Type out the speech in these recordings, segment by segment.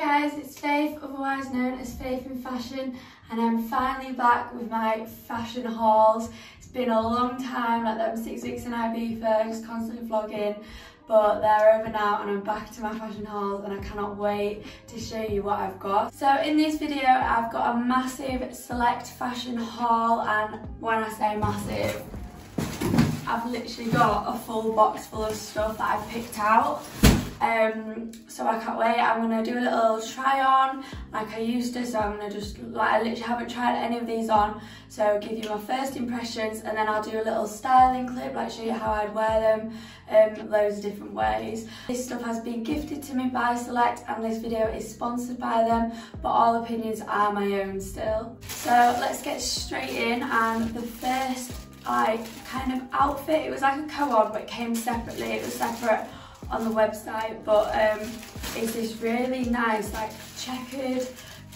guys, it's Faith, otherwise known as Faith in Fashion, and I'm finally back with my fashion hauls. It's been a long time, like them six weeks in Ibiza, just constantly vlogging, but they're over now and I'm back to my fashion hauls and I cannot wait to show you what I've got. So in this video, I've got a massive select fashion haul, and when I say massive, I've literally got a full box full of stuff that I've picked out. Um, so I can't wait. I'm gonna do a little try on like I used to. So I'm gonna just like I literally haven't tried any of these on. So give you my first impressions and then I'll do a little styling clip, like show you how I'd wear them, um, loads of different ways. This stuff has been gifted to me by Select and this video is sponsored by them, but all opinions are my own still. So let's get straight in and the first like kind of outfit, it was like a co-ord but it came separately, it was separate on the website, but um, it's this really nice like checkered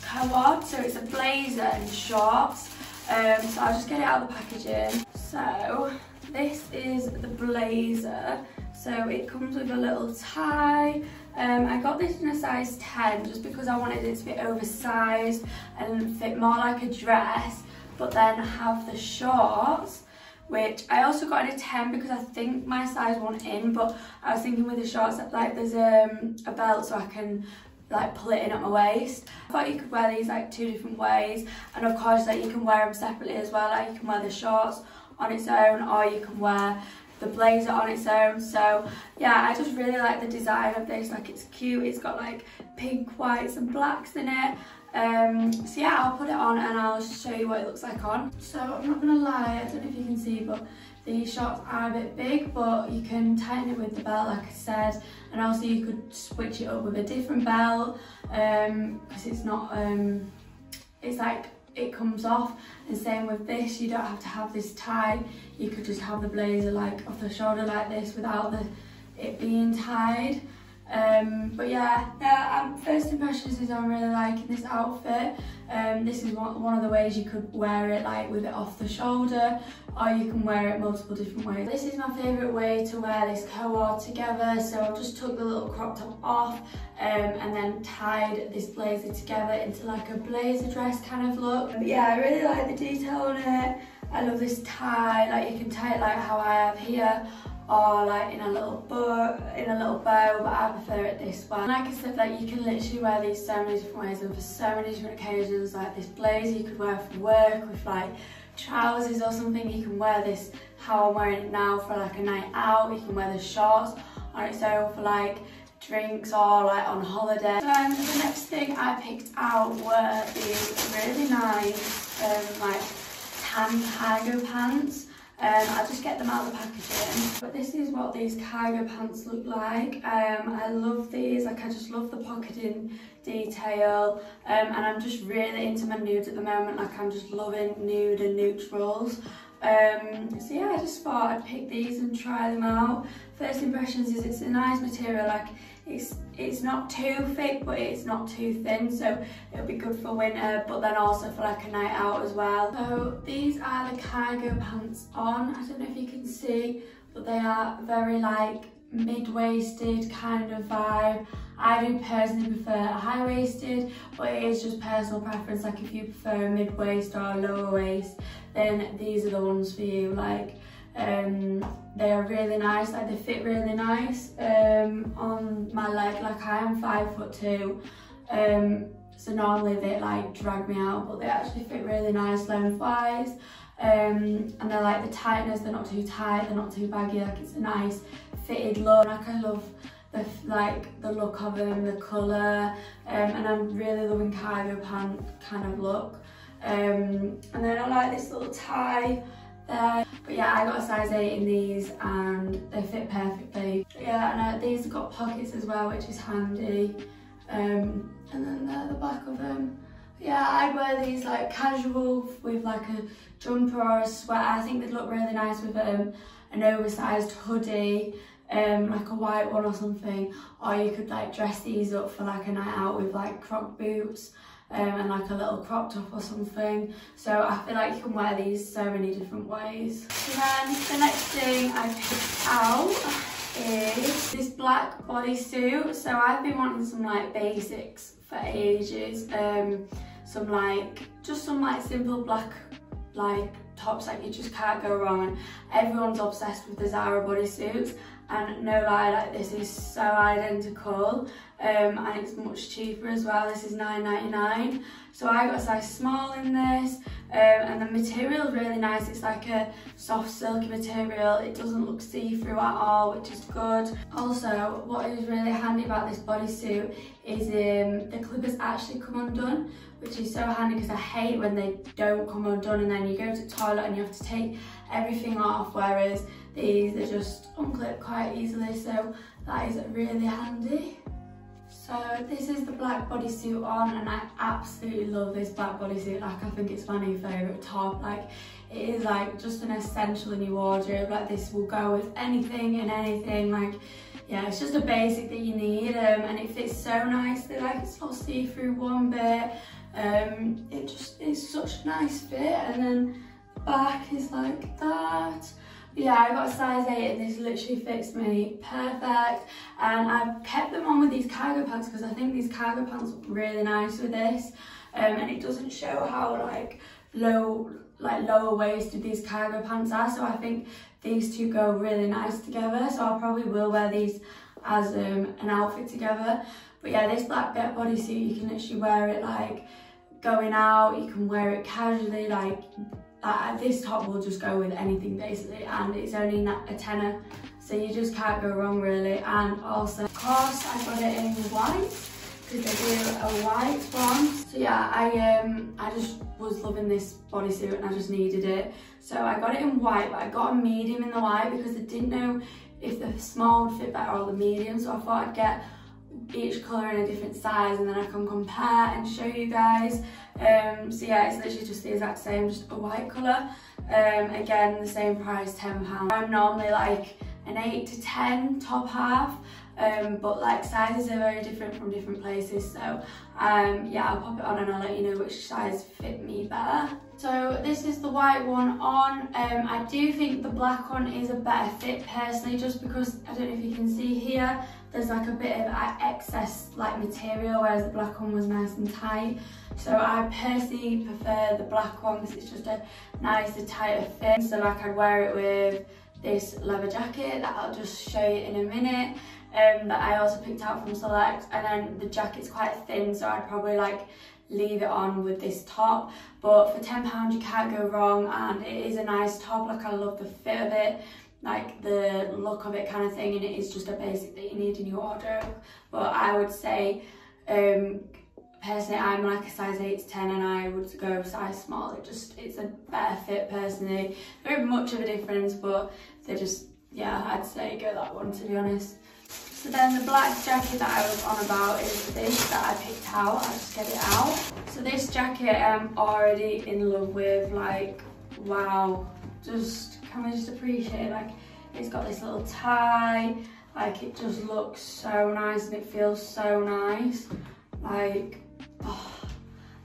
co-ord. So it's a blazer and shorts. Um, so I'll just get it out of the packaging. So this is the blazer. So it comes with a little tie. Um, I got this in a size 10 just because I wanted it to be oversized and fit more like a dress, but then have the shorts which I also got in a 10 because I think my size won't in but I was thinking with the shorts like there's um, a belt so I can like pull it in at my waist. I thought you could wear these like two different ways and of course like you can wear them separately as well like you can wear the shorts on its own or you can wear the blazer on its own so yeah I just really like the design of this like it's cute it's got like pink whites and blacks in it um, so yeah, I'll put it on and I'll show you what it looks like on. So I'm not gonna lie, I don't know if you can see, but the shorts are a bit big, but you can tighten it with the belt, like I said, and also you could switch it up with a different belt, because um, it's not, um, it's like it comes off. And same with this you don't have to have this tie. You could just have the blazer like off the shoulder like this without the it being tied um, but yeah, yeah um, first impressions is I'm really liking this outfit. Um, this is one, one of the ways you could wear it like with it off the shoulder or you can wear it multiple different ways. This is my favourite way to wear this co-ord together so I just took the little crop top off um, and then tied this blazer together into like a blazer dress kind of look. But yeah, I really like the detail on it. I love this tie, like you can tie it like how I have here or like in a little bow, in a little bow, but I prefer it this way. like I said, like you can literally wear these so many different ways and for so many different occasions. Like this blazer you could wear for work with like trousers or something. You can wear this how I'm wearing it now for like a night out. You can wear the shorts on its own for like drinks or like on holiday. Then the next thing I picked out were these really nice um, like tan cargo pants. Um, I'll just get them out of the packaging. But this is what these cargo pants look like. Um, I love these, like I just love the pocketing detail. Um, and I'm just really into my nudes at the moment, like I'm just loving nude and neutrals. Um, so yeah, I just thought I'd pick these and try them out. First impressions is it's a nice material, like it's it's not too thick but it's not too thin so it'll be good for winter but then also for like a night out as well. So these are the cargo pants on, I don't know if you can see but they are very like mid-waisted kind of vibe. I do personally prefer high-waisted, but it is just personal preference. Like if you prefer mid-waist or lower waist, then these are the ones for you. Like um, they are really nice, like they fit really nice um, on my leg. Like I am five foot two, um, so normally they like drag me out, but they actually fit really nice lengthwise. Um, and they're like the tightness, they're not too tight, they're not too baggy, like it's a nice fitted look. Like I love the like the look of them, the colour, um, and I'm really loving cargo pant kind of look. Um, and then I like this little tie there. But yeah, I got a size 8 in these and they fit perfectly. But yeah, and uh, these have got pockets as well, which is handy. Um, and then they're the back of them. But yeah, I'd wear these like casual with like a jumper or a sweater. I think they'd look really nice with um, an oversized hoodie. Um, like a white one or something or you could like dress these up for like a night out with like croc boots um, and like a little crop top or something. So I feel like you can wear these so many different ways. And then the next thing I picked out is this black bodysuit. So I've been wanting some like basics for ages. Um, some like, just some like simple black like tops that you just can't go wrong everyone's obsessed with the Zara bodysuits and no lie like this is so identical um, and it's much cheaper as well. This is 9.99 so I got a size small in this um, and the material is really nice. It's like a soft silky material. It doesn't look see-through at all which is good. Also what is really handy about this bodysuit is um, the clippers actually come undone which is so handy because I hate when they don't come undone and then you go to the toilet and you have to take everything off whereas these they just unclip quite easily so that is really handy. So this is the black bodysuit on and I absolutely love this black bodysuit. Like I think it's my new favourite top. Like it is like just an essential in your wardrobe. Like this will go with anything and anything. Like yeah it's just a basic that you need um, and it fits so nicely. Like it's not see-through one bit. Um, it just is such a nice fit. And then the back is like that. Yeah, I got a size 8 and this literally fits me perfect. And I've kept them on with these cargo pants because I think these cargo pants look really nice with this. Um, and it doesn't show how like low, like lower waisted these cargo pants are. So I think these two go really nice together. So I probably will wear these as um, an outfit together. But yeah, this black bit bodysuit, you can literally wear it like going out, you can wear it casually, like this top will just go with anything basically. And it's only a tenner so you just can't go wrong really. And also of course I got it in white because they do a white one so yeah I um I just was loving this bodysuit and I just needed it. So I got it in white but I got a medium in the white because I didn't know if the small would fit better or the medium so I thought I'd get each colour in a different size and then I can compare and show you guys. Um, so yeah, it's literally just the exact same, just a white colour. Um, again, the same price, £10. I'm normally like an 8 to 10 top half, um, but like sizes are very different from different places. So um, yeah, I'll pop it on and I'll let you know which size fit me better. So this is the white one on. Um, I do think the black one is a better fit personally, just because, I don't know if you can see here, there's like a bit of excess like material, whereas the black one was nice and tight. So I personally prefer the black one because it's just a nicer, tighter fit. So like I'd wear it with this leather jacket that I'll just show you in a minute. Um, that I also picked out from Select and then the jacket's quite thin so I'd probably like leave it on with this top but for £10 you can't go wrong and it is a nice top like I love the fit of it like the look of it kind of thing and it is just a basic that you need in your wardrobe but I would say um, personally I'm like a size 8 to 10 and I would go size small it just it's a better fit personally very much of a difference but they're just yeah I'd say go that one to be honest so then the black jacket that I was on about is this that I picked out. I'll just get it out. So this jacket I'm already in love with. Like, wow. Just, can we just appreciate it. Like, it's got this little tie. Like, it just looks so nice and it feels so nice. Like, oh,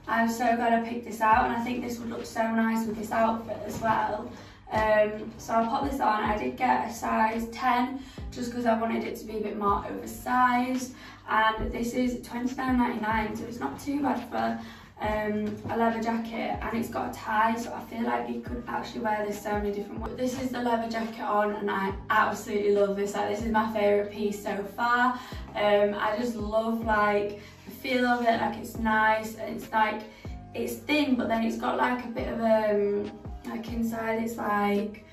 I'm so glad I picked this out and I think this would look so nice with this outfit as well. Um, so I'll pop this on. I did get a size 10 just because I wanted it to be a bit more oversized. And this is $29.99, so it's not too bad for um, a leather jacket and it's got a tie so I feel like you could actually wear this so many different ways. This is the leather jacket on and I absolutely love this. Like, this is my favourite piece so far. Um, I just love like the feel of it, like it's nice and it's like, it's thin but then it's got like a bit of um, like inside it's like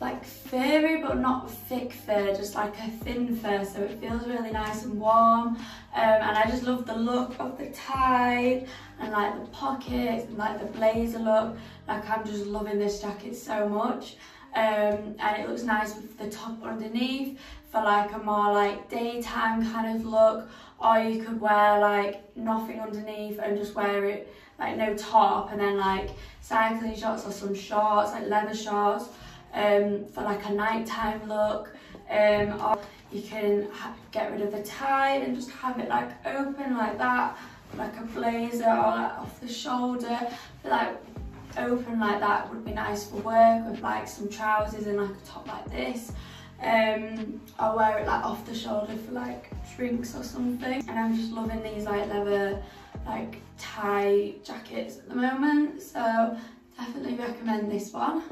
like furry but not thick fur, just like a thin fur so it feels really nice and warm. Um, and I just love the look of the tie and like the pockets and like the blazer look. Like I'm just loving this jacket so much. Um, and it looks nice with the top underneath for like a more like daytime kind of look. Or you could wear like nothing underneath and just wear it like no top and then like cycling shorts or some shorts like leather shorts um, for like a nighttime look um, or you can get rid of the tie and just have it like open like that like a blazer or like off the shoulder like open like that would be nice for work with like some trousers and like a top like this Um, I'll wear it like off the shoulder for like drinks or something. And I'm just loving these like leather like tie jackets at the moment. So definitely recommend this one.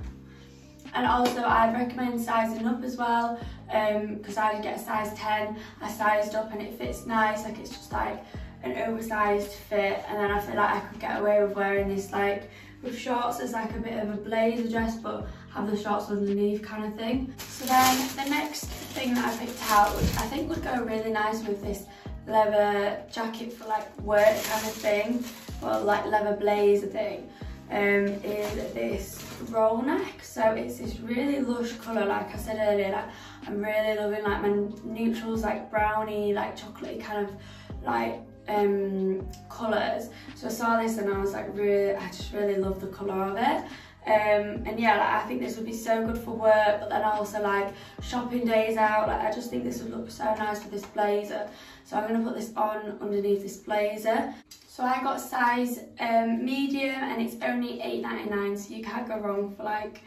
And also I'd recommend sizing up as well because um, I get a size 10. I sized up and it fits nice, like it's just like an oversized fit and then I feel like I could get away with wearing this like with shorts as like a bit of a blazer dress but have the shorts underneath kind of thing. So then the next thing that I picked out which I think would go really nice with this leather jacket for like work kind of thing or like leather blazer thing um, is this roll neck. So it's this really lush colour, like I said earlier, like I'm really loving like my neutrals, like brownie, like chocolatey kind of like um, colours. So I saw this and I was like really, I just really love the colour of it. Um, and yeah, like, I think this would be so good for work, but then also like shopping days out, like I just think this would look so nice with this blazer. So I'm gonna put this on underneath this blazer. So I got size um, medium and it's only $8.99, so you can't go wrong for like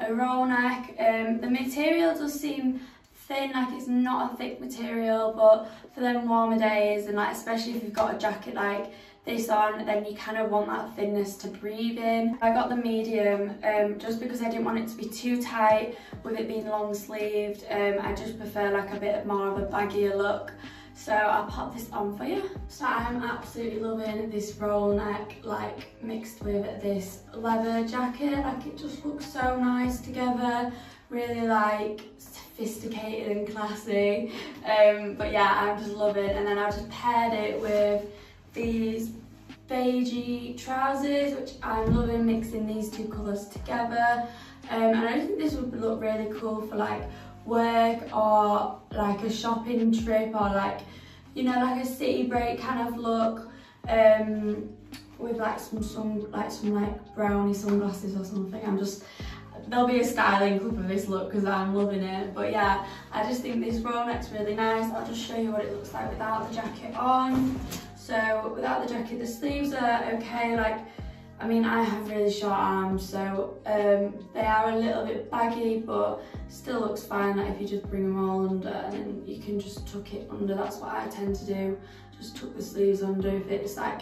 a roll neck. Um, the material does seem thin, like it's not a thick material, but for them warmer days and like especially if you've got a jacket like this on, then you kind of want that thinness to breathe in. I got the medium um, just because I didn't want it to be too tight with it being long sleeved. Um, I just prefer like a bit more of a baggier look. So I'll pop this on for you. So I'm absolutely loving this roll neck like mixed with this leather jacket. Like it just looks so nice together. Really like sophisticated and classy. Um, but yeah, I'm just loving it. And then I just paired it with these beigey trousers, which I'm loving mixing these two colours together. Um, and I think this would look really cool for like work or like a shopping trip or like, you know, like a city break kind of look. Um, with like some sun, like some like brownie sunglasses or something. I'm just there'll be a styling clip of this look because I'm loving it. But yeah, I just think this roll neck's really nice. I'll just show you what it looks like without the jacket on. So without the jacket, the sleeves are okay. Like, I mean, I have really short arms, so um, they are a little bit baggy, but still looks fine. Like if you just bring them all under and then you can just tuck it under. That's what I tend to do. Just tuck the sleeves under if it's like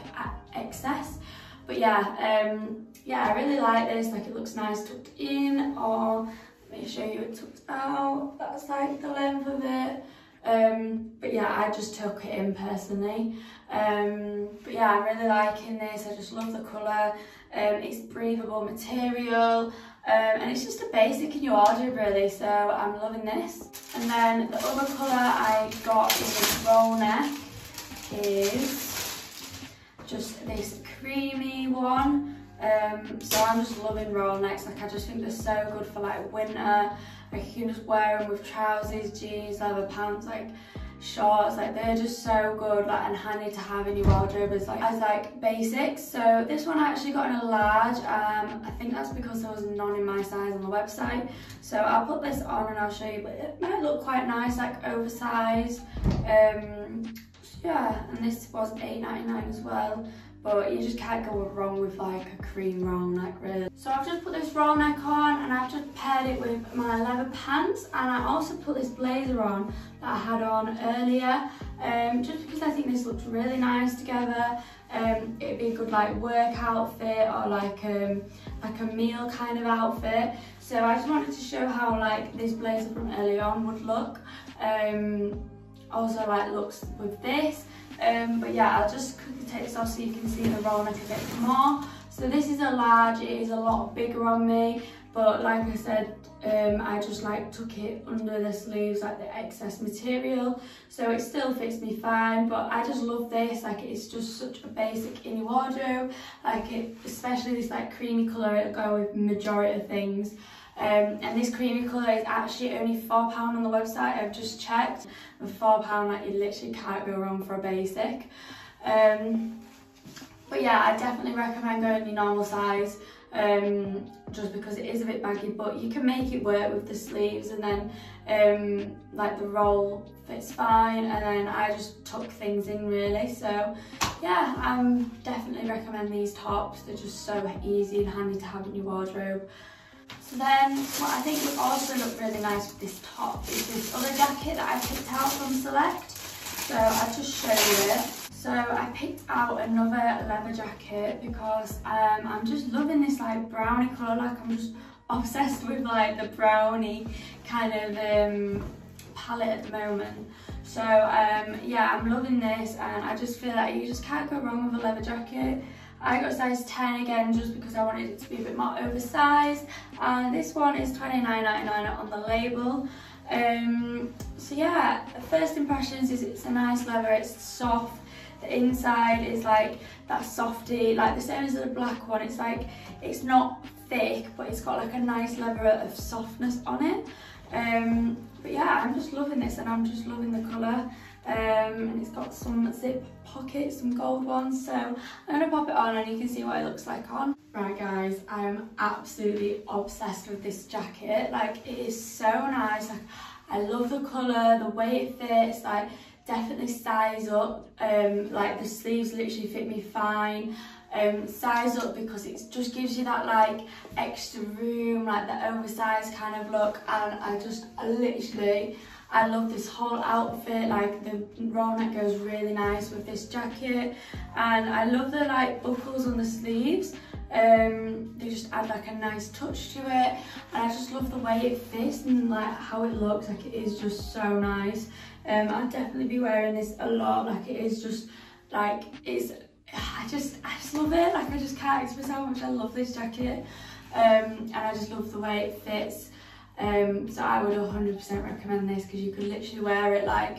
excess. But yeah, um, yeah, I really like this. Like it looks nice tucked in or let me show you it tucked out. That's like the length of it. Um, but yeah, I just took it in personally. Um, but yeah, I'm really liking this. I just love the colour. Um, it's breathable material. Um, and it's just a basic in your wardrobe really, so I'm loving this. And then the other colour I got in roll neck is just this creamy one. Um, so I'm just loving roll necks, like I just think they're so good for like winter. Like you can just wear them with trousers, jeans, leather pants, like shorts, like they're just so good like and handy to have in your wardrobe as like as like basics. So this one I actually got in a large. Um, I think that's because there was none in my size on the website. So I'll put this on and I'll show you, but it might look quite nice, like oversized. Um, yeah, and this was $8.99 as well but you just can't go wrong with like a cream roll neck really. So I've just put this roll neck on and I've just paired it with my leather pants and I also put this blazer on that I had on earlier um, just because I think this looks really nice together. Um, it'd be a good like work outfit or like um, like a meal kind of outfit. So I just wanted to show how like this blazer from earlier on would look. Um, also like looks with this. Um, but yeah, I'll just quickly take this off so you can see the roll neck a bit more. So this is a large, it is a lot bigger on me, but like I said, um, I just like took it under the sleeves, like the excess material, so it still fits me fine, but I just love this, like it's just such a basic in your wardrobe, like it, especially this like creamy colour, it'll go with majority of things. Um, and this creamy colour is actually only £4 on the website, I've just checked. And £4, like you literally can't go wrong for a basic. Um, but yeah, I definitely recommend going your normal size um, just because it is a bit baggy, but you can make it work with the sleeves and then um, like the roll fits fine and then I just tuck things in really. So yeah, I definitely recommend these tops. They're just so easy and handy to have in your wardrobe. So then what I think would also look really nice with this top is this other jacket that I picked out from Select. So I'll just show you it. So I picked out another leather jacket because um, I'm just loving this like brownie colour, like I'm just obsessed with like the brownie kind of um, palette at the moment. So um, yeah, I'm loving this and I just feel like you just can't go wrong with a leather jacket. I got size 10 again just because I wanted it to be a bit more oversized. And this one is $29.99 on the label. Um, so yeah, first impressions is it's a nice leather, it's soft. The inside is like that softy, like the same as the black one. It's like, it's not thick, but it's got like a nice leather of softness on it. Um, but yeah, I'm just loving this and I'm just loving the colour. Um, and it's got some zip pockets, some gold ones. So I'm gonna pop it on and you can see what it looks like on. Right guys, I'm absolutely obsessed with this jacket. Like it is so nice. Like I love the colour, the way it fits, like definitely size up. Um, like the sleeves literally fit me fine um, size up because it just gives you that like extra room, like the oversized kind of look and I just I literally, I love this whole outfit, like the roll neck goes really nice with this jacket and I love the like buckles on the sleeves. Um, they just add like a nice touch to it and I just love the way it fits and like how it looks like it is just so nice um, I'd definitely be wearing this a lot like it is just like it's I just, I just love it. Like I just can't express how much I love this jacket. Um, and I just love the way it fits. Um, so I would 100% recommend this because you could literally wear it like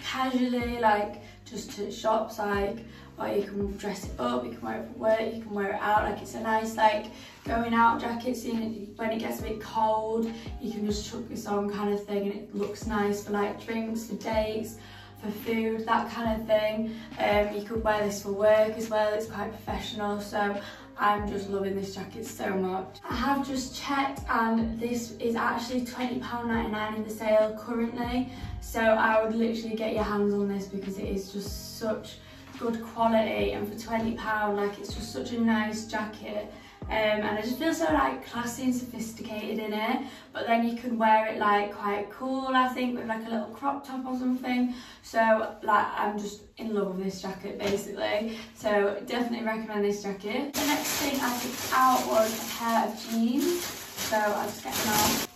casually, like just to shops, like, or you can dress it up, you can wear it for work, you can wear it out. Like it's a nice like going out jacket, so when it gets a bit cold, you can just chuck this on kind of thing and it looks nice for like drinks, for dates, for food, that kind of thing. Um, you could wear this for work as well, it's quite professional, so I'm just loving this jacket so much. I have just checked and this is actually £20.99 in the sale currently, so I would literally get your hands on this because it is just such good quality and for £20 like it's just such a nice jacket um, and I just feel so like classy and sophisticated in it. But then you can wear it like quite cool I think with like a little crop top or something. So like I'm just in love with this jacket basically. So definitely recommend this jacket. The next thing I picked out was a pair of jeans. So I'll just get them out.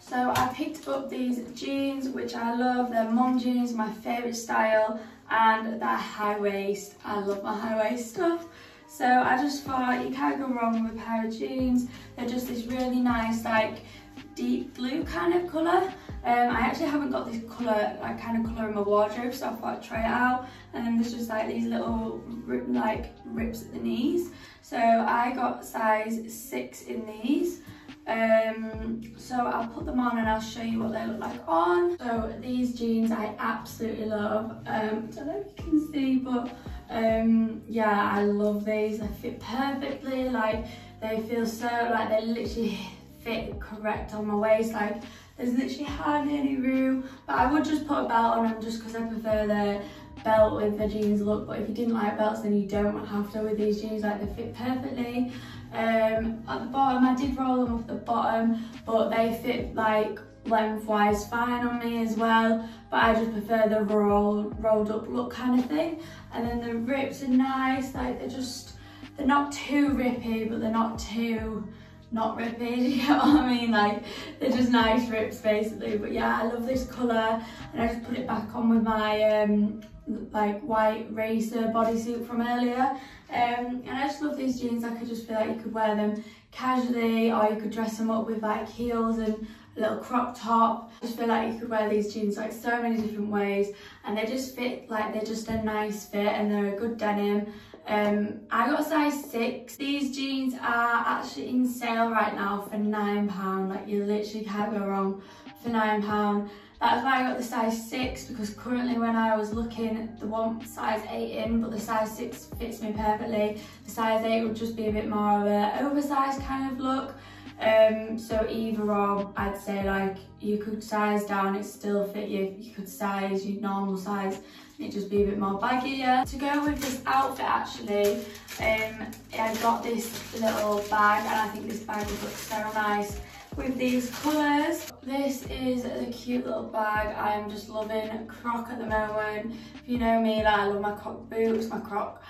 So I picked up these jeans which I love, they're mom jeans, my favourite style. And they're high waist, I love my high waist stuff. So I just thought you can't go wrong with a pair of jeans. They're just this really nice like deep blue kind of colour. Um, I actually haven't got this colour, like kind of colour in my wardrobe, so I thought I'd try it out. And then there's just like these little like rips at the knees. So I got size six in these. Um, so I'll put them on and I'll show you what they look like on. So these jeans I absolutely love. Um, I don't know if you can see, but um, yeah, I love these. They fit perfectly. Like they feel so like they literally fit correct on my waist. Like there's literally hardly any room. But I would just put a belt on them just because I prefer the belt with the jeans look. But if you didn't like belts, then you don't have to with these jeans. Like they fit perfectly. Um, at the bottom, I did roll them off the bottom, but they fit like lengthwise fine on me as well but I just prefer the roll, rolled up look kind of thing. And then the rips are nice like they're just they're not too rippy but they're not too not rippy you know what I mean? Like they're just nice rips basically. But yeah I love this colour and I just put it back on with my um like white racer bodysuit from earlier. Um, and I just love these jeans like I just feel like you could wear them casually or you could dress them up with like heels and a little crop top. I just feel like you could wear these jeans like so many different ways and they just fit like they're just a nice fit and they're a good denim. Um, I got a size 6. These jeans are actually in sale right now for £9. Like you literally can't go wrong for £9. That's why I got the size 6 because currently when I was looking, the one size 8 in, but the size 6 fits me perfectly. The size 8 would just be a bit more of an oversized kind of look. Um, so either or, I'd say like you could size down, it still fit you. You could size your normal size it just be a bit more baggier. To go with this outfit actually, um, I got this little bag and I think this bag would look so nice with these colours. This is a cute little bag. I am just loving croc at the moment. If you know me, like, I love my croc boots, my croc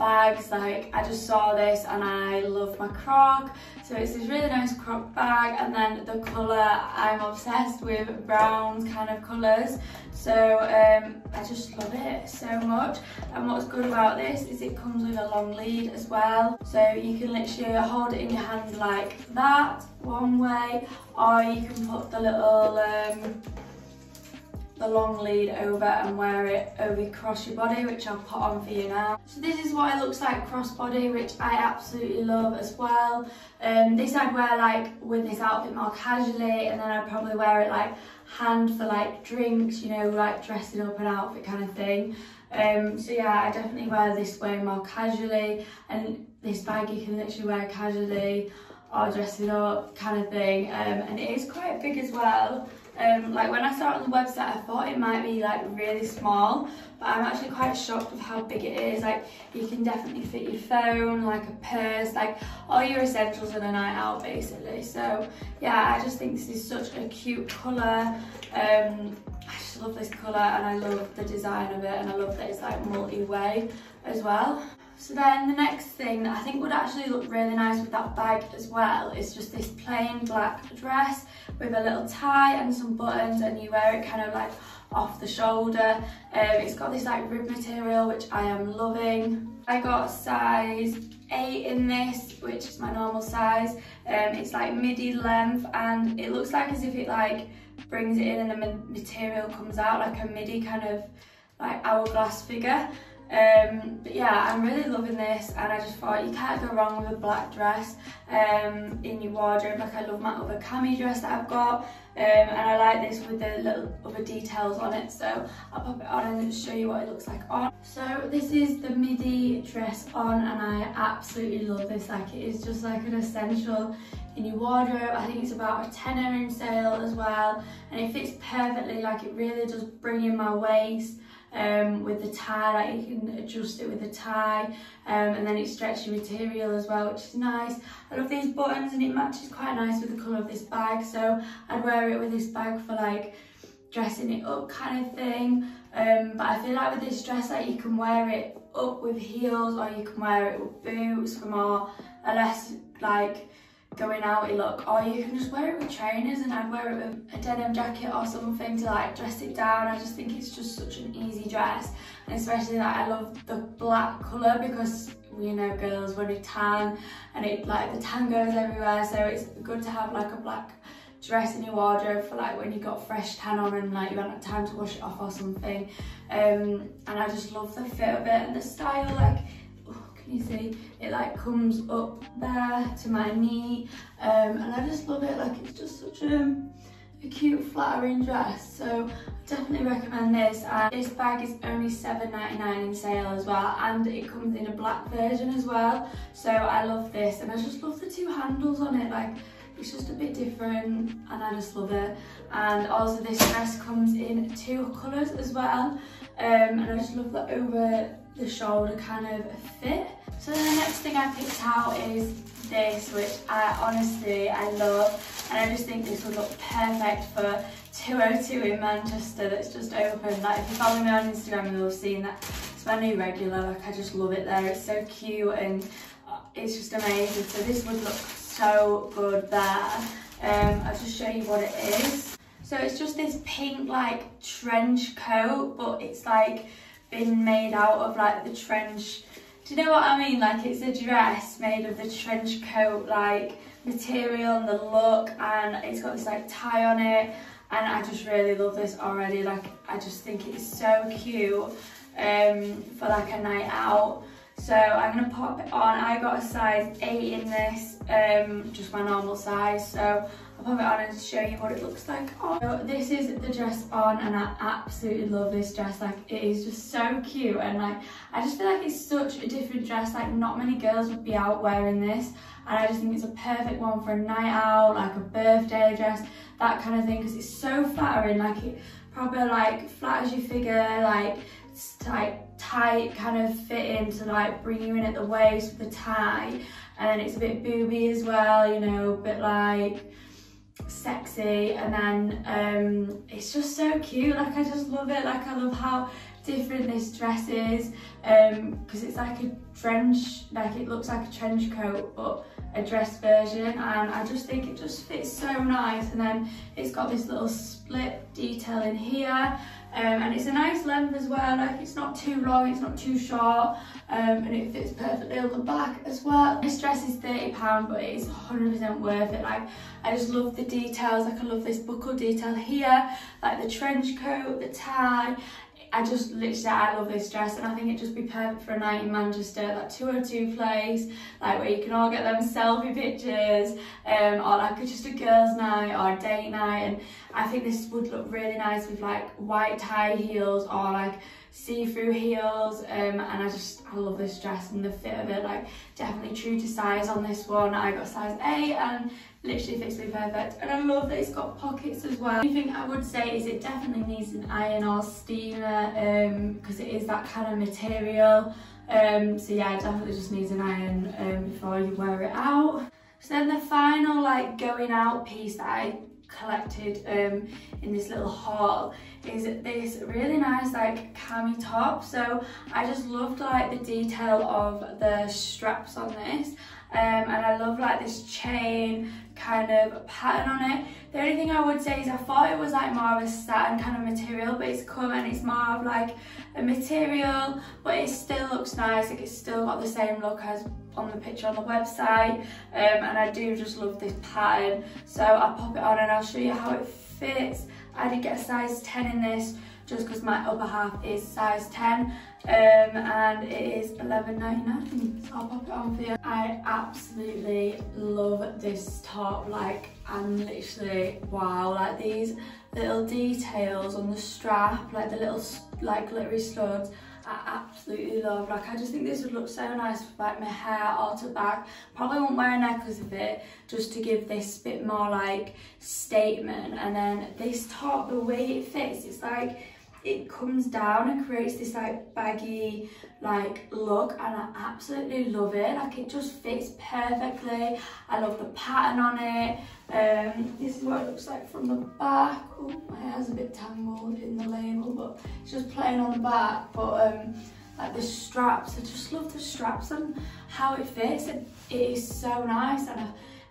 bags like I just saw this and I love my croc. So it's this really nice croc bag and then the colour I'm obsessed with brown kind of colours. So um, I just love it so much. And what's good about this is it comes with a long lead as well. So you can literally hold it in your hand like that one way or you can put the little um, the long lead over and wear it over across your body, which I'll put on for you now. So this is what it looks like crossbody, which I absolutely love as well. Um, this I'd wear like with this outfit more casually, and then I'd probably wear it like hand for like drinks, you know, like dressing up an outfit kind of thing. Um, so yeah, I definitely wear this way more casually, and this bag you can literally wear casually or dress it up kind of thing. Um, and it is quite big as well. Um, like when I saw it on the website, I thought it might be like really small, but I'm actually quite shocked with how big it is. Like you can definitely fit your phone, like a purse, like all your essentials in a night out basically. So yeah, I just think this is such a cute colour. Um, I just love this colour and I love the design of it and I love that it's like multi-way as well. So then the next thing that I think would actually look really nice with that bag as well is just this plain black dress with a little tie and some buttons and you wear it kind of like off the shoulder. Um, it's got this like rib material which I am loving. I got size 8 in this which is my normal size. Um, it's like midi length and it looks like as if it like brings it in and the material comes out like a midi kind of like hourglass figure. Um, but yeah, I'm really loving this and I just thought you can't go wrong with a black dress um, in your wardrobe. Like I love my other cami dress that I've got um, and I like this with the little other details on it. So I'll pop it on and show you what it looks like on. So this is the midi dress on and I absolutely love this. Like it is just like an essential in your wardrobe. I think it's about a tenner in sale as well and it fits perfectly. Like it really does bring in my waist um, with the tie, like you can adjust it with the tie um, and then it's stretchy material as well, which is nice. I love these buttons and it matches quite nice with the colour of this bag, so I'd wear it with this bag for like dressing it up kind of thing. Um, but I feel like with this dress, like you can wear it up with heels or you can wear it with boots for more a less like going out look or you can just wear it with trainers and I'd wear it with a denim jacket or something to like dress it down. I just think it's just such an easy dress. And especially that I love the black colour because you know girls when you tan and it like the tan goes everywhere. So it's good to have like a black dress in your wardrobe for like when you got fresh tan on and like you had time to wash it off or something. Um, and I just love the fit of it and the style like you see it like comes up there to my knee um, and I just love it like it's just such a, a cute flattering dress so I definitely recommend this and this bag is only 7.99 in sale as well and it comes in a black version as well so I love this and I just love the two handles on it like it's just a bit different and I just love it and also this dress comes in two colours as well um, and I just love the over the shoulder kind of fit so the next thing I picked out is this, which I honestly, I love. And I just think this would look perfect for 202 in Manchester that's just opened. Like if you follow me on Instagram, you'll have seen that it's my new regular. Like I just love it there. It's so cute and uh, it's just amazing. So this would look so good there. Um, I'll just show you what it is. So it's just this pink like trench coat, but it's like been made out of like the trench do you know what I mean? Like it's a dress made of the trench coat like material and the look and it's got this like tie on it and I just really love this already. Like I just think it's so cute um, for like a night out. So I'm gonna pop it on. I got a size 8 in this, um, just my normal size. So Pop it on and show you what it looks like on. So this is the dress on and I absolutely love this dress. Like it is just so cute and like I just feel like it's such a different dress. Like not many girls would be out wearing this and I just think it's a perfect one for a night out, like a birthday dress, that kind of thing because it's so flattering. Like it probably like flatters your figure, like like tight kind of fitting to like bring you in at the waist with the tie and it's a bit booby as well, you know, a bit like sexy and then um, it's just so cute, like I just love it, like I love how different this dress is because um, it's like a trench, like it looks like a trench coat but a dress version and I just think it just fits so nice and then it's got this little split detail in here um, and it's a nice length as well, like it's not too long, it's not too short, um, and it fits perfectly on the back as well. This dress is £30, but it's 100% worth it. Like, I just love the details, like I love this buckle detail here, like the trench coat, the tie, I just literally, I love this dress and I think it'd just be perfect for a night in Manchester, that 202 place, like where you can all get them selfie pictures, um, or like just a girls night or a date night. And I think this would look really nice with like white tie heels or like see-through heels. Um, and I just, I love this dress and the fit of it, like definitely true to size on this one. I got size eight and literally fits me perfect and I love that it's got pockets as well. The thing I would say is it definitely needs an iron or steamer because um, it is that kind of material um, so yeah it definitely just needs an iron um, before you wear it out. So then the final like going out piece that I collected um, in this little haul is this really nice like cami top so I just loved like the detail of the straps on this um, and I love like this chain kind of pattern on it. The only thing I would say is I thought it was like more of a satin kind of material but it's come and it's more of like a material but it still looks nice like it's still got the same look as on the picture on the website um, and I do just love this pattern so I'll pop it on and I'll show you how it fits. I did get a size 10 in this just because my upper half is size 10 um, and it is 11.99 so I'll pop it on for you. I absolutely love this top like I'm literally wow like these little details on the strap like the little like glittery studs I absolutely love. Like I just think this would look so nice with like my hair altered back. Probably won't wear a necklace of it just to give this bit more like statement. And then this top, the way it fits, it's like it comes down and creates this like baggy like look and I absolutely love it. Like it just fits perfectly. I love the pattern on it. Um, this is what it looks like from the back. Oh my hair's a bit tangled in the label but it's just plain on the back. But um, like the straps I just love the straps and how it fits. It, it is so nice and I,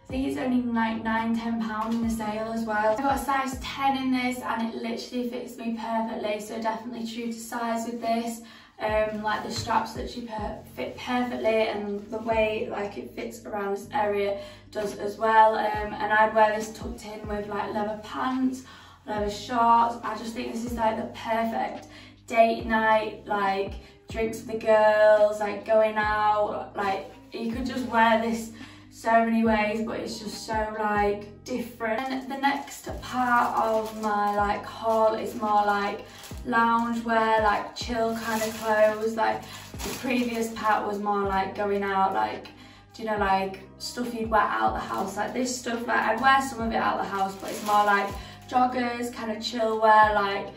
Think only like nine, ten pounds in the sale as well. I've got a size 10 in this and it literally fits me perfectly. So definitely true to size with this. Um, like the straps literally per fit perfectly and the way like it fits around this area does as well. Um, and I'd wear this tucked in with like leather pants, leather shorts. I just think this is like the perfect date night, like drinks with the girls, like going out, like you could just wear this so many ways but it's just so like different. And the next part of my like haul is more like lounge wear like chill kind of clothes. Like the previous part was more like going out like you know like stuff you'd wear out the house. Like this stuff like I'd wear some of it out the house but it's more like joggers kind of chill wear like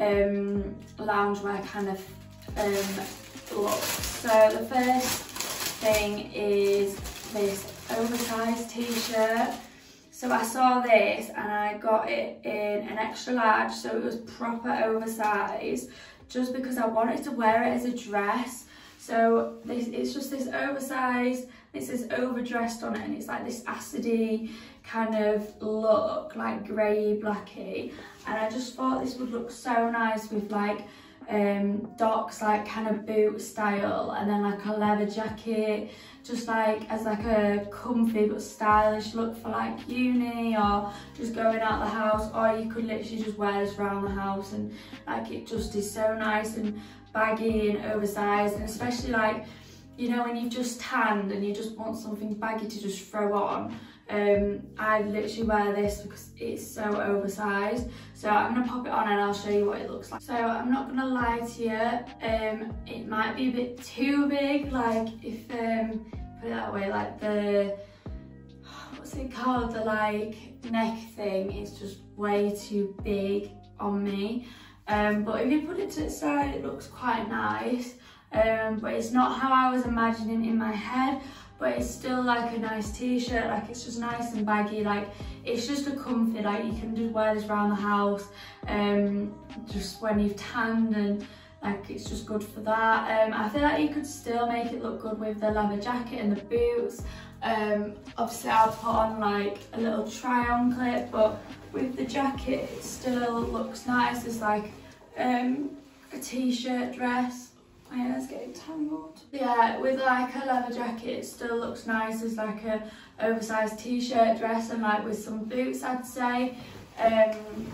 um lounge wear kind of um look. So the first thing is this oversized t-shirt. So I saw this and I got it in an extra large, so it was proper oversized, just because I wanted to wear it as a dress. So this it's just this oversized, this is overdressed on it and it's like this acidy kind of look, like grey blacky. And I just thought this would look so nice with like um, Doc's like kind of boot style and then like a leather jacket just like as like a comfy but stylish look for like uni or just going out the house or you could literally just wear this around the house and like it just is so nice and baggy and oversized and especially like you know when you've just tanned and you just want something baggy to just throw on um, I literally wear this because it's so oversized. So I'm gonna pop it on and I'll show you what it looks like. So I'm not gonna lie to you, um, it might be a bit too big, like if, um, put it that way, like the, what's it called, the like neck thing is just way too big on me. Um, but if you put it to the side, it looks quite nice. Um, but it's not how I was imagining in my head but it's still like a nice t-shirt like it's just nice and baggy like it's just a comfy like you can just wear this around the house um just when you've tanned and like it's just good for that. Um i feel like you could still make it look good with the leather jacket and the boots. Um obviously i'll put on like a little try on clip but with the jacket it still looks nice. It's like um a t-shirt dress my hair's getting tangled. Yeah, with like a leather jacket, it still looks nice as like a oversized t-shirt dress and like with some boots, I'd say. Um,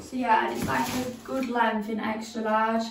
so yeah, and it's like a good length in extra large.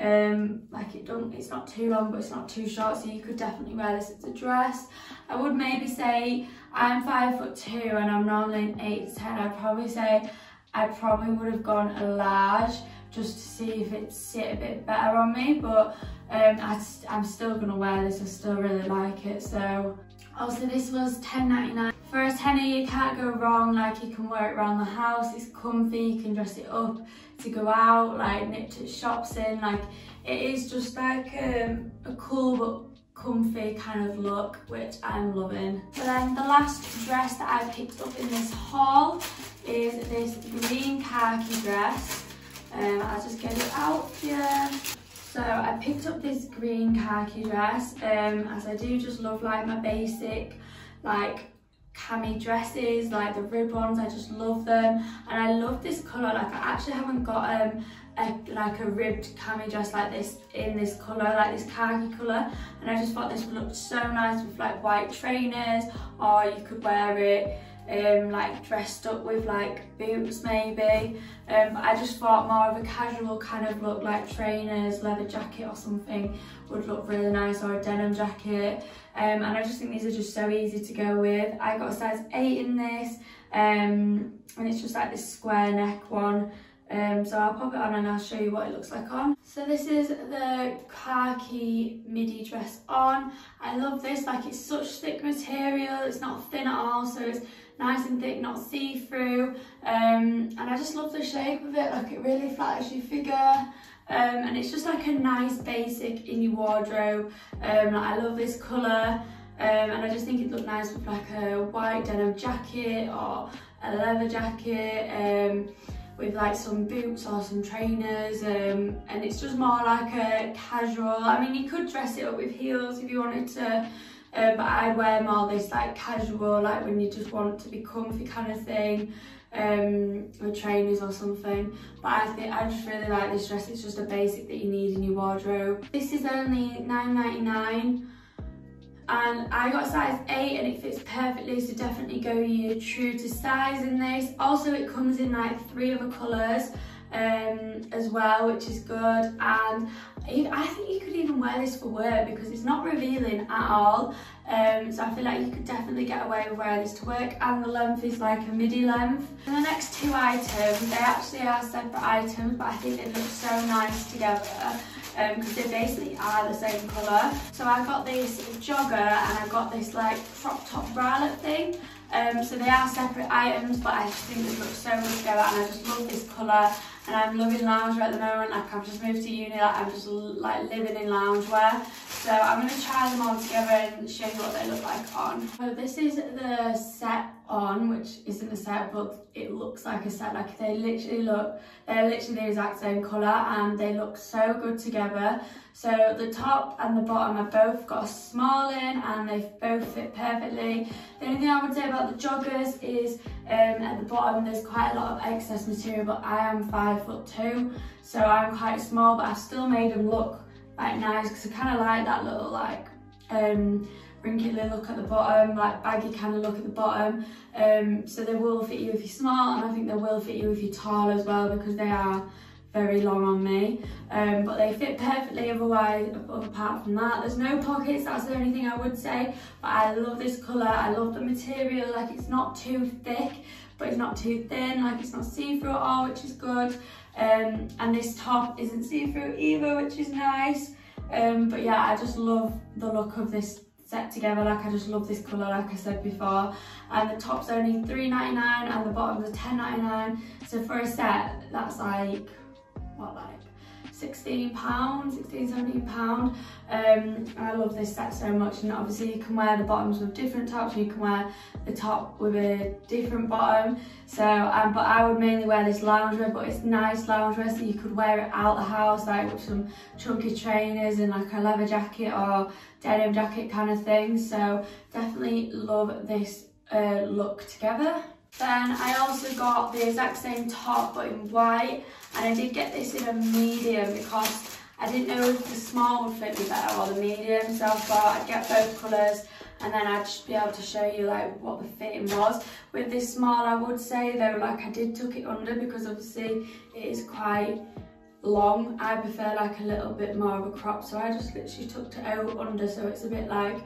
Um, like it don't, it's not too long, but it's not too short, so you could definitely wear this as a dress. I would maybe say I'm five foot two and I'm normally an eight to ten. I'd probably say I probably would have gone a large just to see if it sit a bit better on me but um, I, am still going to wear this, I still really like it so. Also this was 10.99 for a tenner you can't go wrong like you can wear it around the house it's comfy you can dress it up to go out like nip to shops in like it is just like um, a cool but comfy kind of look which I'm loving. But then the last dress that I picked up in this haul is this green khaki dress um, I'll just get it out here. So I picked up this green khaki dress um, as I do just love like my basic like cami dresses like the ribbons, I just love them and I love this colour like I actually haven't got um a, like a ribbed cami dress like this in this colour like this khaki colour and I just thought this would look so nice with like white trainers or you could wear it um, like dressed up with like boots maybe. Um, I just thought more of a casual kind of look like trainers, leather jacket or something would look really nice or a denim jacket. Um, and I just think these are just so easy to go with. I got a size 8 in this um, and it's just like this square neck one. Um, so I'll pop it on and I'll show you what it looks like on. So this is the khaki midi dress on. I love this, like it's such thick material, it's not thin at all, so it's nice and thick, not see-through. Um, and I just love the shape of it, like it really flatters your figure. Um, and it's just like a nice basic in your wardrobe. Um, I love this colour. Um, and I just think it looked nice with like a white denim jacket or a leather jacket um, with like some boots or some trainers um, and it's just more like a casual, I mean you could dress it up with heels if you wanted to um, but I'd wear more this like casual, like when you just want to be comfy kind of thing, um, with trainers or something. But I think I just really like this dress. It's just a basic that you need in your wardrobe. This is only $9.99 and I got size 8 and it fits perfectly so definitely go your true to size in this. Also it comes in like three other colours um, as well, which is good. And I think you could even wear this for work because it's not revealing at all. Um, so I feel like you could definitely get away with wearing this to work and the length is like a midi length. And the next two items, they actually are separate items but I think they look so nice together because um, they basically are the same colour. So I got this jogger and I got this like crop top bralette thing. Um, so they are separate items but I just think they look so good together and I just love this colour and I'm loving loungewear at the moment. Like I've just moved to uni, like I'm just like living in loungewear. So I'm to try them all together and show you what they look like on. So this is the set on, which isn't a set, but it looks like a set. Like they literally look, they're literally the exact same colour and they look so good together. So the top and the bottom have both got a small in and they both fit perfectly. The only thing I would say about the joggers is um, at the bottom there's quite a lot of excess material, but I am five foot two, so I'm quite small, but I've still made them look like nice because I kind of like that little like um, wrinkly look at the bottom, like baggy kind of look at the bottom. Um, so they will fit you if you're small and I think they will fit you if you're tall as well because they are very long on me. Um, but they fit perfectly otherwise, apart from that. There's no pockets, that's the only thing I would say. But I love this colour, I love the material, like it's not too thick, but it's not too thin, like it's not see-through at all, which is good. Um, and this top isn't see-through either, which is nice. Um, but yeah, I just love the look of this set together like I just love this colour like I said before and the top's only $3.99 and the bottom's are $10.99 so for a set that's like what like 16 pounds 16 17 pound. Um i love this set so much and obviously you can wear the bottoms with different tops. You can wear the top with a different bottom. So um but i would mainly wear this loungewear but it's nice loungewear so you could wear it out the house like with some chunky trainers and like a leather jacket or denim jacket kind of thing. So definitely love this uh, look together then I also got the exact same top but in white and I did get this in a medium because I didn't know if the small would fit me better or the medium so I thought I'd get both colours and then I'd just be able to show you like what the fitting was. With this small I would say though like I did tuck it under because obviously it is quite long. I prefer like a little bit more of a crop so I just literally tucked it out under so it's a bit like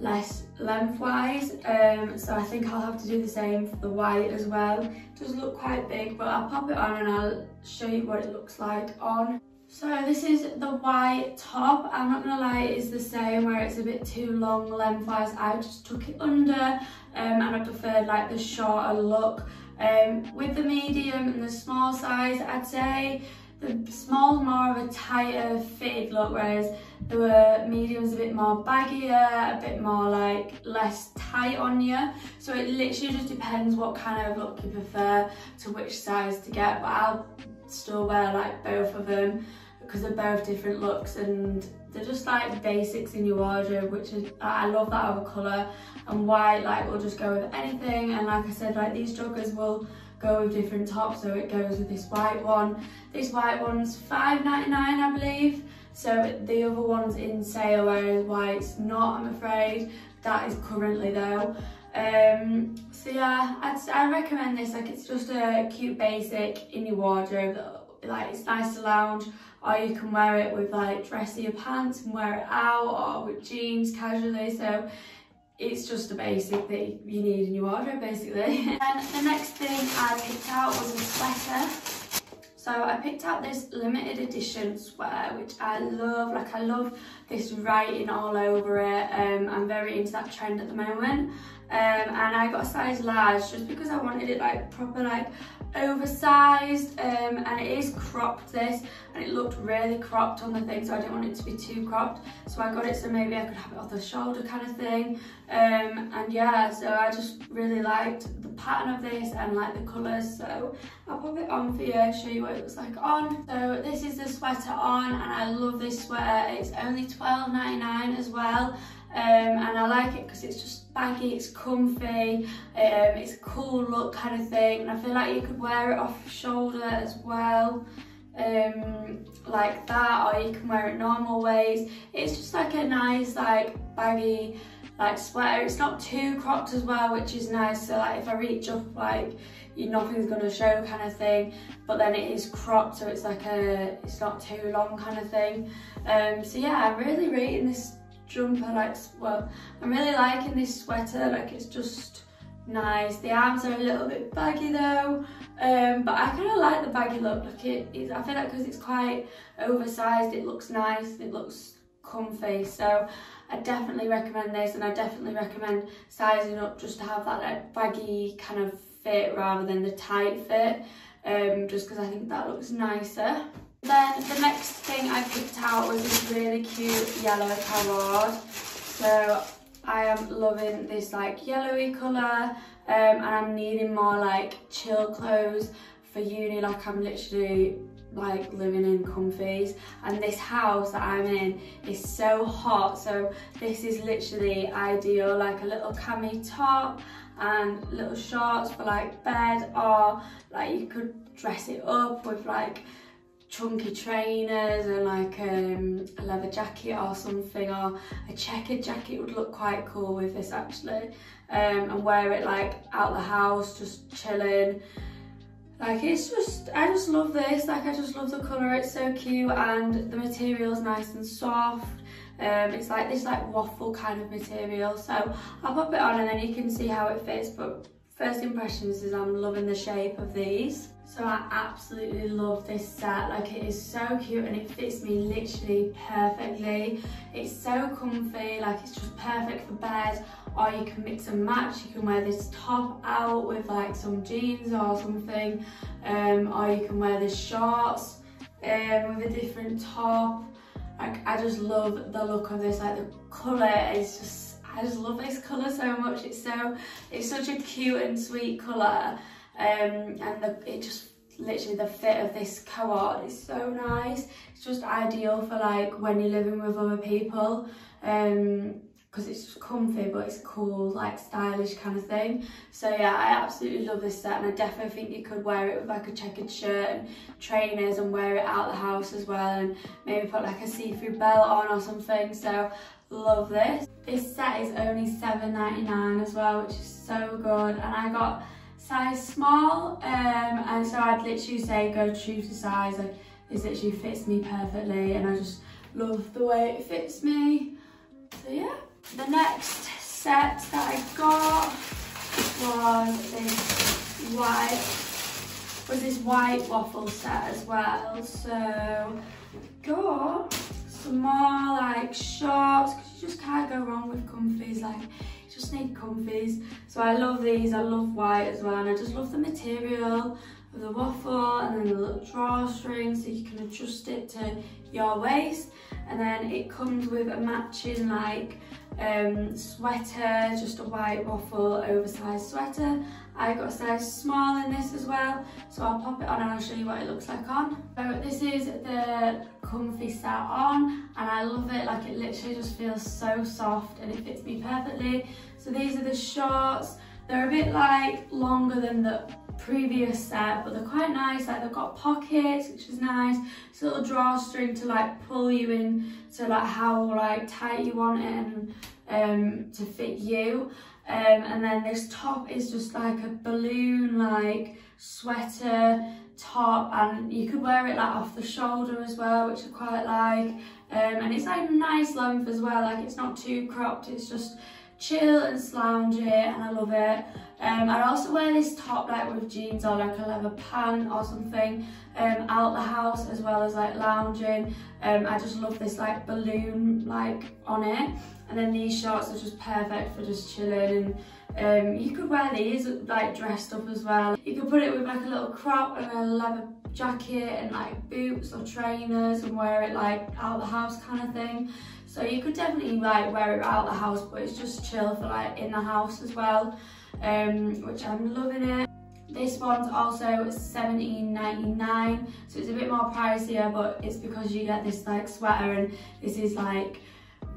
less lengthwise um, so I think I'll have to do the same for the white as well. It does look quite big but I'll pop it on and I'll show you what it looks like on. So this is the white top. I'm not gonna lie it is the same where it's a bit too long lengthwise. I just took it under um, and I preferred like the shorter look. Um, with the medium and the small size I'd say the small more of a tighter fitted look, whereas the medium's a bit more baggier, a bit more like less tight on you. So it literally just depends what kind of look you prefer to which size to get, but I'll still wear like both of them because they're both different looks and they're just like basics in your wardrobe which is I love that other colour and white like will just go with anything and like I said like these joggers will go with different tops. So it goes with this white one. This white one's 5.99 I believe. So the other one's in sale whereas white's not I'm afraid. That is currently though. Um so yeah I'd, i recommend this. Like it's just a cute basic in your wardrobe like it's nice to lounge. Or you can wear it with like dressier pants and wear it out or with jeans casually. So it's just a basic that you need in your wardrobe basically. and the next thing I picked out was a sweater. So I picked out this limited edition sweater, which I love. Like I love this writing all over it. Um, I'm very into that trend at the moment. Um, and I got a size large just because I wanted it like proper like oversized. Um, and it is cropped this and it looked really cropped on the thing so I didn't want it to be too cropped. So I got it so maybe I could have it off the shoulder kind of thing. Um, and yeah so I just really liked the pattern of this and like the colours. So I'll pop it on for you show you what it looks like on. So this is the sweater on and I love this sweater. It's only 12.99 as well um, and I like it because it's just baggy, it's comfy, um, it's a cool look kind of thing and I feel like you could wear it off your shoulder as well um, like that or you can wear it normal ways. It's just like a nice like baggy like sweater. It's not too cropped as well which is nice so like if I reach up like you, nothing's gonna show kind of thing but then it is cropped so it's like a it's not too long kind of thing um so yeah i'm really rating this jumper like well i'm really liking this sweater like it's just nice. The arms are a little bit baggy though um, but i kind of like the baggy look like it is i feel like because it's quite oversized it looks nice it looks comfy so i definitely recommend this and i definitely recommend sizing up just to have that like, baggy kind of fit rather than the tight fit um, just because i think that looks nicer then the next thing I picked out was this really cute yellow co-ord. So I am loving this like yellowy colour um, and I'm needing more like chill clothes for uni like I'm literally like living in comfies and this house that I'm in is so hot so this is literally ideal like a little cami top and little shorts for like bed or like you could dress it up with like chunky trainers and like um, a leather jacket or something or a checkered jacket would look quite cool with this actually. Um, and wear it like out the house just chilling. Like it's just I just love this. Like I just love the colour. It's so cute and the material is nice and soft. Um, it's like this like waffle kind of material. So I'll pop it on and then you can see how it fits. But first impressions is I'm loving the shape of these so I absolutely love this set, like it is so cute and it fits me literally perfectly. It's so comfy, like it's just perfect for bed or you can mix and match. You can wear this top out with like some jeans or something um, or you can wear this shorts. um, with a different top. Like I just love the look of this, like the colour is just, I just love this colour so much. It's so, it's such a cute and sweet colour um, and the, it just literally the fit of this co-ord is so nice. It's just ideal for like when you're living with other people. Um, because it's comfy but it's cool like stylish kind of thing so yeah I absolutely love this set and I definitely think you could wear it with like a checkered shirt and trainers and wear it out the house as well and maybe put like a see-through belt on or something so love this this set is only 7.99 as well which is so good and I got size small um, and so I'd literally say go true to size like this literally fits me perfectly and I just love the way it fits me. So yeah the next set that I got was this white was this white waffle set as well. So got some more like shorts because you just can't go wrong with comfies like just need comfies. So I love these, I love white as well, and I just love the material of the waffle and then the little drawstring so you can adjust it to your waist. And then it comes with a matching like um, sweater, just a white waffle oversized sweater. I got a size small in this as well, so I'll pop it on and I'll show you what it looks like on. So this is the comfy set on and I love it, like it literally just feels so soft and it fits me perfectly. So these are the shorts. They're a bit like longer than the previous set, but they're quite nice. Like they've got pockets, which is nice. It's a little drawstring to like pull you in to like how like tight you want it and um, to fit you. Um, and then this top is just like a balloon like sweater top and you could wear it like off the shoulder as well which I quite like um, and it's like a nice length as well like it's not too cropped it's just chill and slouchy and I love it. Um, I'd also wear this top like with jeans or like a leather pant or something um, out the house as well as like lounging. Um, I just love this like balloon like on it and then these shorts are just perfect for just chilling and um, you could wear these like dressed up as well. You could put it with like a little crop and a leather jacket and like boots or trainers and wear it like out the house kind of thing. So you could definitely like wear it out the house, but it's just chill for like in the house as well, um, which I'm loving it. This one's also $17.99, so it's a bit more pricier, but it's because you get this like sweater and this is like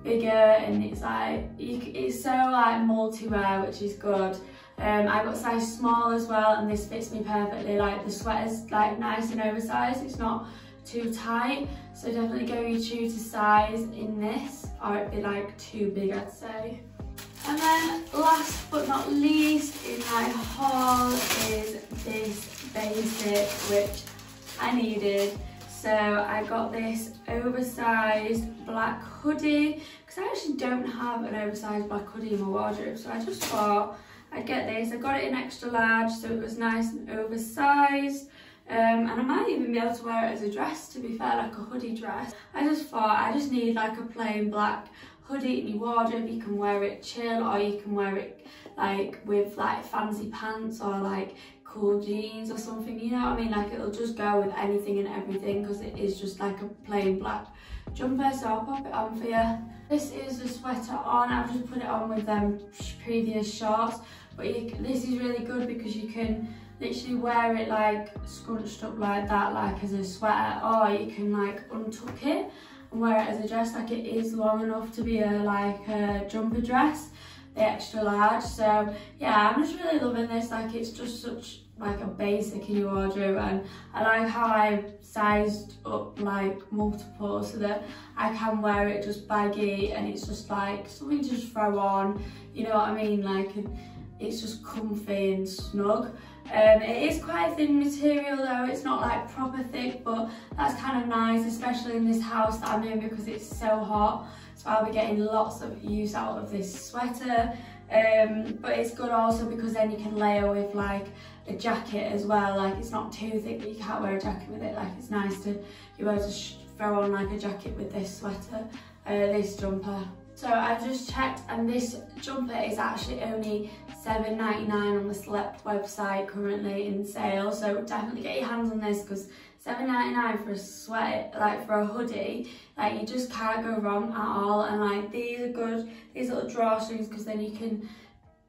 bigger and it's like, it's so like multi-wear, which is good. Um, I got size small as well and this fits me perfectly, like the sweater's like nice and oversized, it's not too tight. So definitely go you true to size in this or it'd be like too big I'd say. And then last but not least in my haul is this basic which I needed. So I got this oversized black hoodie because I actually don't have an oversized black hoodie in my wardrobe. So I just thought I'd get this. I got it in extra large so it was nice and oversized. Um, and I might even be able to wear it as a dress, to be fair, like a hoodie dress. I just thought I just need like a plain black hoodie in your wardrobe. You can wear it chill or you can wear it like with like fancy pants or like cool jeans or something, you know what I mean? Like it'll just go with anything and everything because it is just like a plain black jumper. So I'll pop it on for you. This is the sweater on. I've just put it on with them previous shorts. But you, this is really good because you can literally wear it like scrunched up like that like as a sweater or you can like untuck it and wear it as a dress. Like it is long enough to be a like a jumper dress the extra large. So yeah I'm just really loving this. Like it's just such like a basic in your wardrobe and I like how I sized up like multiple so that I can wear it just baggy and it's just like something to just throw on. You know what I mean? Like it's just comfy and snug um, it is quite a thin material though, it's not like proper thick, but that's kind of nice, especially in this house that I'm in because it's so hot. So I'll be getting lots of use out of this sweater. Um, but it's good also because then you can layer with like a jacket as well. Like it's not too thick, but you can't wear a jacket with it. Like it's nice to, you able to throw on like a jacket with this sweater, uh, this jumper. So I've just checked and this jumper is actually only $7.99 on the Select website currently in sale. So definitely get your hands on this because $7.99 for a sweat, like for a hoodie, like you just can't go wrong at all. And like these are good, these little drawstrings, because then you can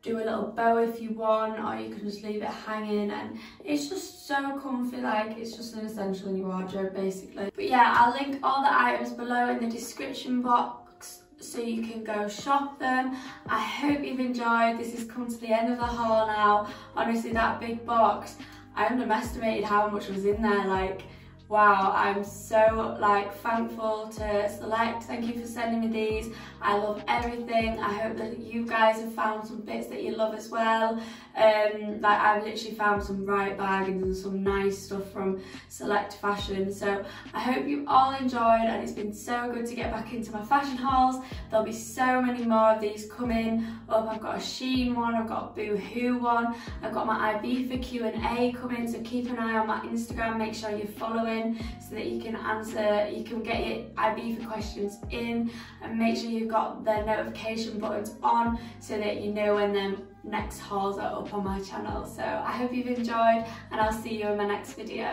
do a little bow if you want or you can just leave it hanging and it's just so comfy like it's just an essential in your wardrobe basically but yeah I'll link all the items below in the description box so you can go shop them. I hope you've enjoyed. This has come to the end of the haul now. Honestly that big box I underestimated how much was in there like wow i'm so like thankful to select. Thank you for sending me these. I love everything. I hope that you guys have found some bits that you love as well. Um like i've literally found some right bargains and some nice stuff from select fashion. So i hope you all enjoyed and it's been so good to get back into my fashion hauls. There'll be so many more of these coming up. I've got a Shein one i've got a boohoo one i've got my ibiza q&a coming so keep an eye on my instagram. Make sure you're following so that you can answer, you can get your Ibiza questions in and make sure you've got the notification buttons on so that you know when the next hauls are up on my channel. So I hope you've enjoyed and I'll see you in my next video.